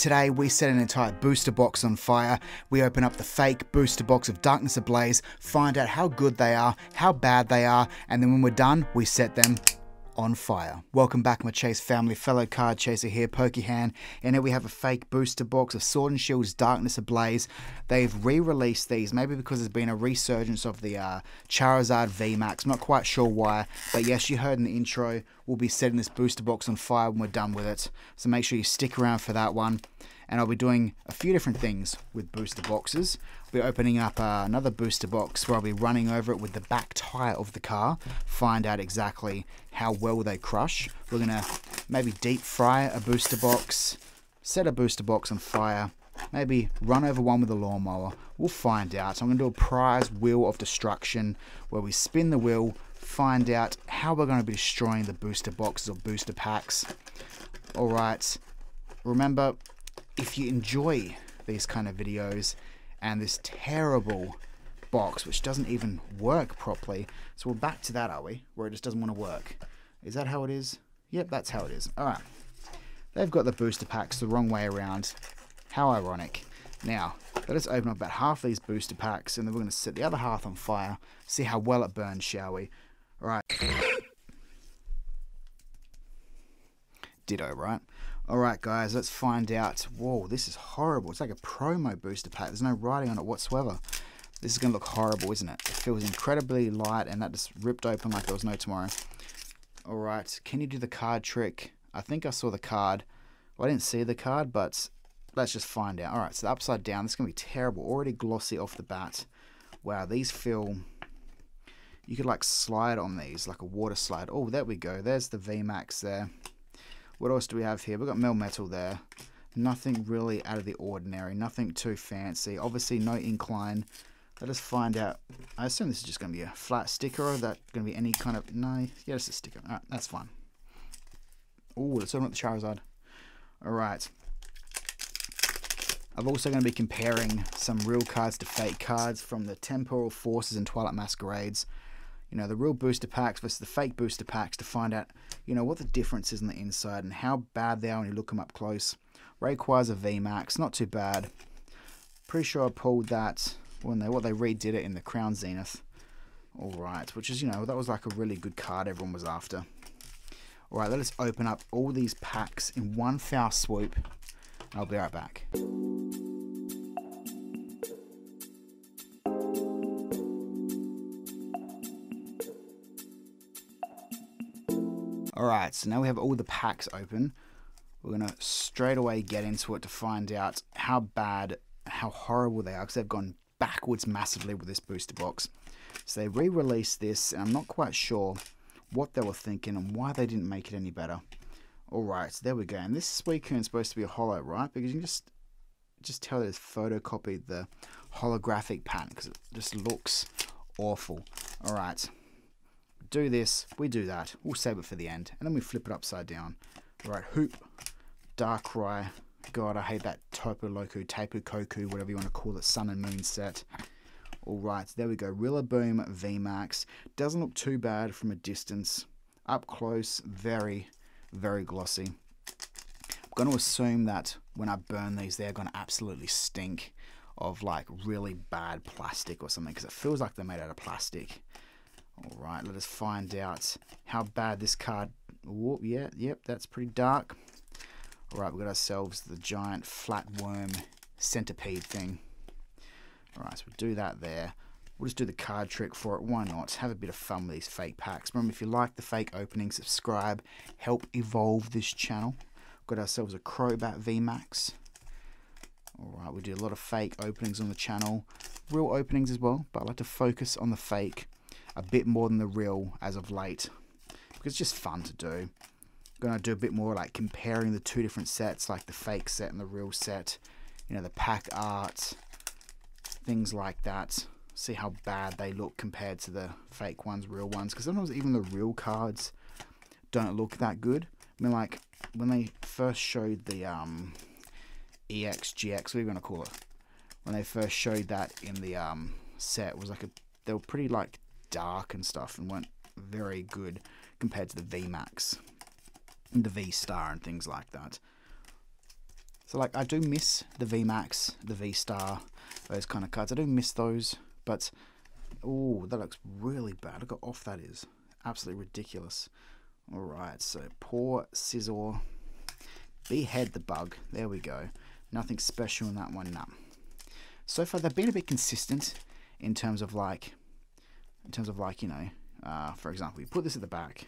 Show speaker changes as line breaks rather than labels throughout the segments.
Today we set an entire booster box on fire. We open up the fake booster box of Darkness Ablaze, find out how good they are, how bad they are, and then when we're done, we set them on fire. Welcome back my Chase family, fellow card chaser here, PokeHann, and here we have a fake booster box of Sword and Shield's Darkness Ablaze. They've re-released these, maybe because there's been a resurgence of the uh, Charizard VMAX, I'm not quite sure why, but yes, you heard in the intro, we'll be setting this booster box on fire when we're done with it, so make sure you stick around for that one and I'll be doing a few different things with booster boxes. I'll be opening up uh, another booster box where I'll be running over it with the back tire of the car, find out exactly how well they crush. We're to maybe deep fry a booster box, set a booster box on fire, maybe run over one with a lawnmower. We'll find out. So I'm to do a prize wheel of destruction where we spin the wheel, find out how we're to be destroying the booster boxes or booster packs. Alright, remember if you enjoy these kind of videos and this terrible box which doesn't even work properly so we're back to that are we? Where it just doesn't want to work. Is that how it is? Yep that's how it is. All right they've got the booster packs the wrong way around. How ironic. Now let us open up about half these booster packs and then we're going to set the other half on fire see how well it burns shall we? All right ditto right Alright guys, let's find out. Whoa, this is horrible. It's like a promo booster pack. There's no writing on it whatsoever. This is going to look horrible, isn't it? It feels incredibly light and that just ripped open like there was no tomorrow. Alright, can you do the card trick? I think I saw the card. Well, I didn't see the card, but let's just find out. Alright, so the upside down. This is going to be terrible. Already glossy off the bat. Wow, these feel... You could like slide on these, like a water slide. Oh, there we go. There's the VMAX there. What else do we have here? We've got Melmetal there. Nothing really out of the ordinary. Nothing too fancy. Obviously, no incline. Let us find out. I assume this is just going to be a flat sticker or that going to be any kind of... No, yeah, it's a sticker. Alright, that's fine. Oh, let's open up the Charizard. Alright. I'm also going to be comparing some real cards to fake cards from the Temporal Forces and Twilight Masquerades you know, the real booster packs versus the fake booster packs to find out, you know, what the difference is on the inside and how bad they are when you look them up close. Rayquaza VMAX, not too bad. Pretty sure I pulled that when they what they redid it in the Crown Zenith. Alright, which is, you know, that was like a really good card everyone was after. Alright, let us open up all these packs in one foul swoop. I'll be right back. Alright, so now we have all the packs open. We're going to straight away get into it to find out how bad, how horrible they are, because they've gone backwards massively with this booster box. So they re-released this, and I'm not quite sure what they were thinking and why they didn't make it any better. Alright, so there we go. And this Suicune is supposed to be a holo, right? Because you can just just tell it's photocopied the holographic pattern because it just looks awful. Alright do this, we do that. We'll save it for the end. And then we flip it upside down. Right, Hoop, Darkrai. God, I hate that Tapu Loko, Tapu Koku, whatever you want to call it, Sun and Moon set. Alright, there we go. Rillaboom VMAX. Doesn't look too bad from a distance. Up close, very, very glossy. I'm going to assume that when I burn these, they're going to absolutely stink of like really bad plastic or something because it feels like they're made out of plastic. Alright, let us find out how bad this card... Whoop, yeah, yep, that's pretty dark. Alright, we've got ourselves the giant flatworm centipede thing. Alright, so we'll do that there. We'll just do the card trick for it. Why not? Have a bit of fun with these fake packs. Remember, if you like the fake opening, subscribe. Help evolve this channel. Got ourselves a Crobat VMAX. Alright, we do a lot of fake openings on the channel. Real openings as well, but I like to focus on the fake a bit more than the real as of late because it's just fun to do. I'm going to do a bit more like comparing the two different sets, like the fake set and the real set. You know, the pack art, things like that. See how bad they look compared to the fake ones, real ones. Because sometimes even the real cards don't look that good. I mean, like when they first showed the um, EX, GX, what are you going to call it? When they first showed that in the um, set, was like a they were pretty like dark and stuff and weren't very good compared to the VMAX and the V Star and things like that. So like I do miss the VMAX, the V-Star, those kind of cards. I do miss those, but oh, that looks really bad. Look how off that is. Absolutely ridiculous. All right, so poor Scizor. Behead the bug. There we go. Nothing special in that one, nah. So far, they've been a bit consistent in terms of like, in terms of like, you know, uh, for example, you put this at the back,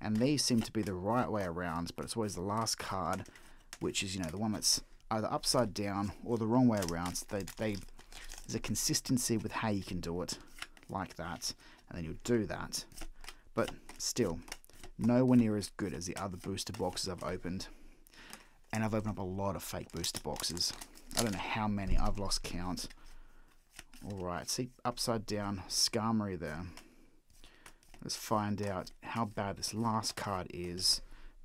and these seem to be the right way around, but it's always the last card, which is, you know, the one that's either upside down or the wrong way around. So they, they, there's a consistency with how you can do it, like that, and then you'll do that. But still, nowhere near as good as the other booster boxes I've opened. And I've opened up a lot of fake booster boxes. I don't know how many, I've lost count. Alright, see, upside down, Skarmory there. Let's find out how bad this last card is.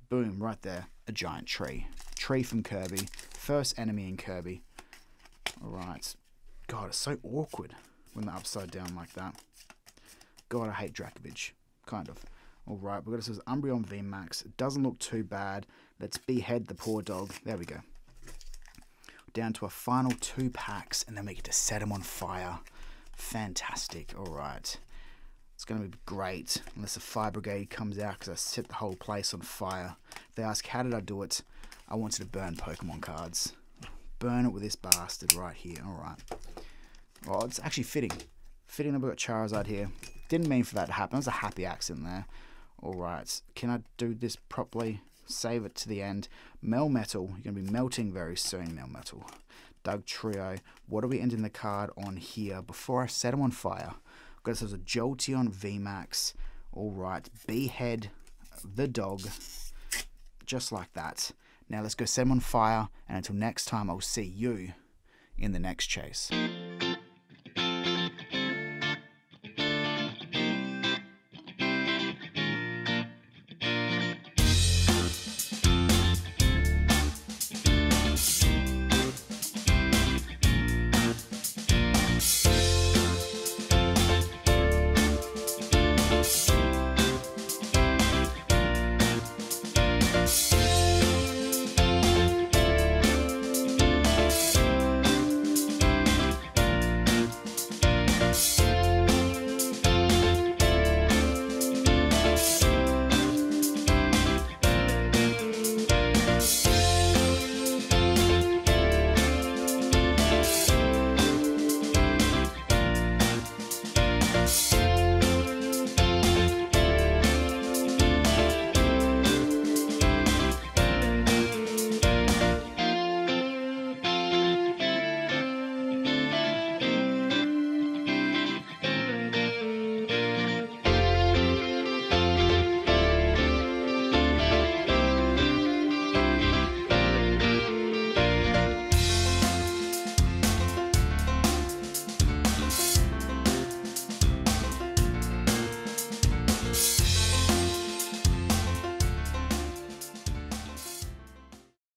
Boom, right there, a giant tree. Tree from Kirby, first enemy in Kirby. Alright, God, it's so awkward when they're upside down like that. God, I hate Dracovish, kind of. Alright, we've got this as Umbreon VMAX. It doesn't look too bad. Let's behead the poor dog. There we go. Down to a final two packs, and then we get to set them on fire. Fantastic. Alright. It's going to be great unless the fire brigade comes out because I set the whole place on fire. If they ask how did I do it, I wanted to burn Pokemon cards. Burn it with this bastard right here. Alright. Well, it's actually fitting. Fitting that we've got Charizard here. Didn't mean for that to happen. It was a happy accident there. Alright, can I do this properly? Save it to the end. Melmetal, you're going to be melting very soon, Mel Metal. Dugtrio, what are we ending the card on here before I set him on fire? I've got as a Jolteon VMAX. Alright, Behead the dog. Just like that. Now let's go set him on fire, and until next time, I'll see you in the next chase.